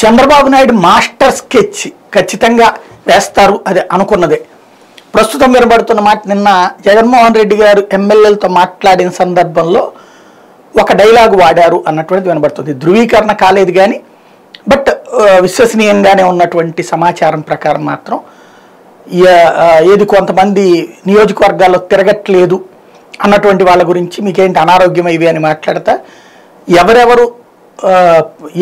Chandrababu Naidu master sketch ఖచ్చితంగా వేస్తారు అది అనుకున్నదే. ప్రస్తుతం వినబడుతున్న మాట నిన్న జగన్మోహన్ రెడ్డి గారు ఎమ్మెల్యేలతో మాట్లాడిన సందర్భంలో ఒక డైలాగ్ వాడారు అన్నటువంటిది వినబడుతుంది. ధృవీకరణ కాలేదు కానీ బట్ విశ్వసనీయంగానే ఉన్నటువంటి సమాచారం ప్రకారం మాత్రం ఏది కొంతమంది నియోజకవర్గాల్లో తిరగట్లేదు అన్నటువంటి వాళ్ళ గురించి మీకేంటి అనారోగ్యం ఇవి అని మాట్లాడతా ఎవరెవరు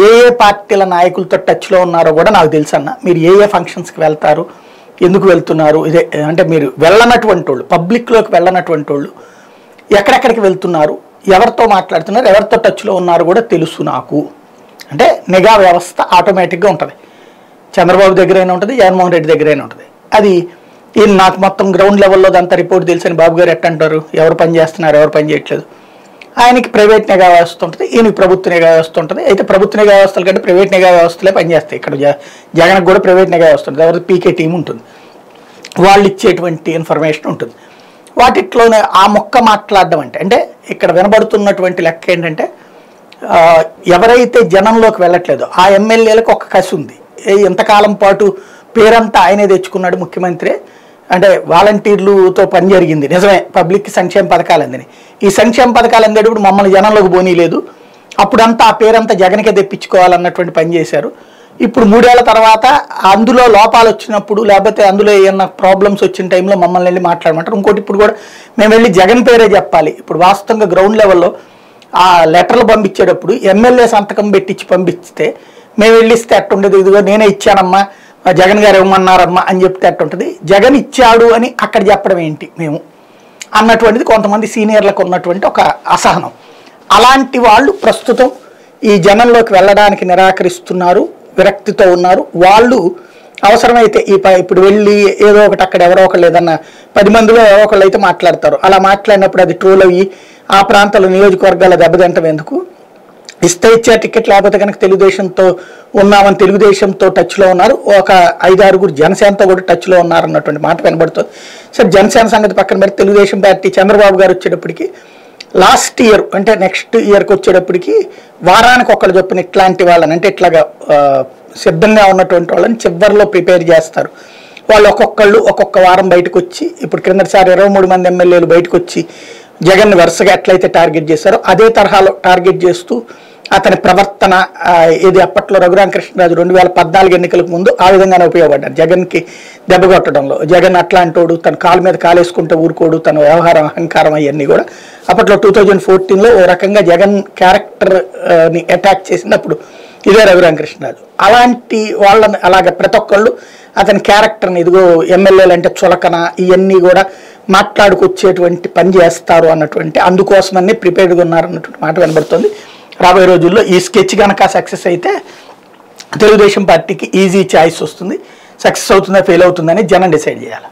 ఏ ఏ పార్టీల నాయకులతో టచ్లో ఉన్నారో కూడా నాకు తెలుసు అన్న. మీరు ఏ ఏ ఫంక్షన్స్కి వెళ్తారు ఎందుకు వెళ్తున్నారు ఇదే అంటే మీరు వెళ్ళనటువంటి వాళ్ళు పబ్లిక్లోకి వెళ్ళనటువంటి వాళ్ళు ఎక్కడెక్కడికి వెళ్తున్నారు ఎవరితో మాట్లాడుతున్నారు ఎవరితో టచ్లో ఉన్నారు కూడా తెలుసు నాకు. అంటే నిఘా వ్యవస్థ ఆటోమేటిక్గా ఉంటుంది. చంద్రబాబు దగ్గరైనా ఉంటుంది జగన్మోహన్ రెడ్డి దగ్గరైనా ఉంటుంది. అది ఈయన నాకు మొత్తం గ్రౌండ్ లెవెల్లో అంతా రిపోర్ట్ తెలుసని బాబు గారు ఎట్టంటారు? ఎవరు పని చేస్తున్నారు ఎవరు పని చేయట్లేదు? ఆయనకి ప్రైవేట్ నిఘా వ్యవస్థ ఉంటుంది ఈయనకి ప్రభుత్వ నిఘా వ్యవస్థ ఉంటుంది. అయితే ప్రభుత్వ నిఘా వ్యవస్థల కంటే ప్రైవేట్ నిఘా వ్యవస్థలే పనిచేస్తాయి. ఇక్కడ జ- జగన్కి కూడా ప్రైవేట్ నిఘా వ్యవస్థ ఉంటుంది. ఎవరి పీకే టీం ఉంటుంది. వాళ్ళు ఇచ్చేటువంటి ఇన్ఫర్మేషన్ ఉంటుంది. వాటిట్లోనే ఆ మొక్క మాట్లాడడం అంటే అంటే ఇక్కడ వినబడుతున్నటువంటి లెక్క ఏంటంటే ఎవరైతే జనంలోకి వెళ్ళట్లేదో ఆ ఎమ్మెల్యేలకు ఒక కసి ఉంది. ఇంతకాలం పాటు పేరంతా ఆయనే తెచ్చుకున్నాడు ముఖ్యమంత్రి. అంటే వాలంటీర్లుతో పని జరిగింది. నిజమే పబ్లిక్ సంక్షేమ పథకాలు అందినాయి ఈ సంక్షేమ పథకాలు అందేటప్పుడు మమ్మల్ని జనంలోకి పోనీలేదు. అప్పుడంతా ఆ పేరంతా జగన్కే తెప్పించుకోవాలన్నటువంటి పని చేశారు. ఇప్పుడు మూడేళ్ళ తర్వాత అందులో లోపాలు వచ్చినప్పుడు లేకపోతే అందులో ఏమన్నా ప్రాబ్లమ్స్ వచ్చిన టైంలో మమ్మల్ని వెళ్ళి మాట్లాడమంటారు. ఇంకోటి ఇప్పుడు కూడా మేము వెళ్ళి జగన్ పేరే చెప్పాలి. ఇప్పుడు వాస్తవంగా గ్రౌండ్ లెవెల్లో ఆ లెటర్లు పంపించేటప్పుడు ఎమ్మెల్యే సంతకం పెట్టించి పంపిస్తే మేము వెళ్ళిస్తే అట్టుండదు ఇదిగో నేనే ఇచ్చానమ్మా జగన్ గారు ఇవ్వమన్నారమ్మా అని చెప్తే అట్టుంటుంది. జగన్ ఇచ్చాడు అని అక్కడ చెప్పడం ఏంటి మేము? అన్నటువంటిది కొంతమంది సీనియర్లకు ఉన్నటువంటి ఒక అసహనం. అలాంటి వాళ్ళు ప్రస్తుతం ఈ జనంలోకి వెళ్ళడానికి నిరాకరిస్తున్నారు విరక్తితో ఉన్నారు. వాళ్ళు అవసరమైతే ఈ ఇప్పుడు వెళ్ళి ఏదో ఒకటి అక్కడ ఎవరో ఒకళ్ళు ఏదన్నా పది మందిలో ఎవరో ఒకళ్ళు అయితే మాట్లాడతారు. అలా మాట్లాడినప్పుడు అది ట్రోల్ అయ్యి ఆ ప్రాంతాల నియోజకవర్గాల దెబ్బతింటం ఎందుకు? ఇస్తే ఇచ్చే టికెట్ లేకపోతే కనుక తెలుగుదేశంతో ఉన్నామని తెలుగుదేశంతో టచ్లో ఉన్నారు. ఒక ఐదు ఆరుగురు జనసేనతో కూడా టచ్లో ఉన్నారు అన్నటువంటి మాట వినబడుతుంది. సరే జనసేన సంగతి పక్కన పెడితే తెలుగుదేశం పార్టీ చంద్రబాబు గారు వచ్చేటప్పటికి లాస్ట్ ఇయర్ అంటే నెక్స్ట్ ఇయర్కి వచ్చేటప్పటికి వారానికి ఒకళ్ళు చొప్పున ఇట్లాంటి వాళ్ళని అంటే ఇట్లాగా సిద్ధంగా ఉన్నటువంటి వాళ్ళని చివరిలో ప్రిపేర్ చేస్తారు. వాళ్ళు ఒక్కొక్కళ్ళు ఒక్కొక్క వారం బయటకు వచ్చి ఇప్పుడు క్రిందటిసారి ఇరవై మూడు మంది ఎమ్మెల్యేలు బయటకు వచ్చి జగన్ వరుసగా ఎట్లయితే టార్గెట్ చేశారో అదే తరహాలో టార్గెట్ చేస్తూ అతని ప్రవర్తన ఇది అప్పట్లో రఘురామకృష్ణరాజు రెండు వేల పద్నాలుగు ఎన్నికలకు ముందు ఆ విధంగానే ఉపయోగపడ్డారు జగన్కి దెబ్బ కొట్టడంలో. జగన్ అట్లాంటోడు తన కాలు మీద కాలేసుకుంటే ఊరుకోడు తన వ్యవహారం అహంకారం అవన్నీ కూడా అప్పట్లో టూ థౌజండ్ ఫోర్టీన్లో ఓ రకంగా జగన్ క్యారెక్టర్ని అటాక్ చేసినప్పుడు ఇదే రఘురామకృష్ణరాజు అలాంటి వాళ్ళని అలాగే ప్రతి ఒక్కళ్ళు అతని క్యారెక్టర్ని ఇదిగో ఎమ్మెల్యేలు అంటే చులకన ఇవన్నీ కూడా మాట్లాడుకొచ్చేటువంటి పని చేస్తారు అన్నటువంటి అందుకోసమని ప్రిపేర్డ్గా ఉన్నారు అన్నటువంటి మాట కనబడుతుంది రాబోయే రోజుల్లో ఈ స్కెచ్ కనుక సక్సెస్ అయితే తెలుగుదేశం పార్టీకి ఈజీ ఛాయిస్ వస్తుంది. సక్సెస్ అవుతుందా ఫెయిల్ అవుతుందని జనం డిసైడ్ చేయాలి.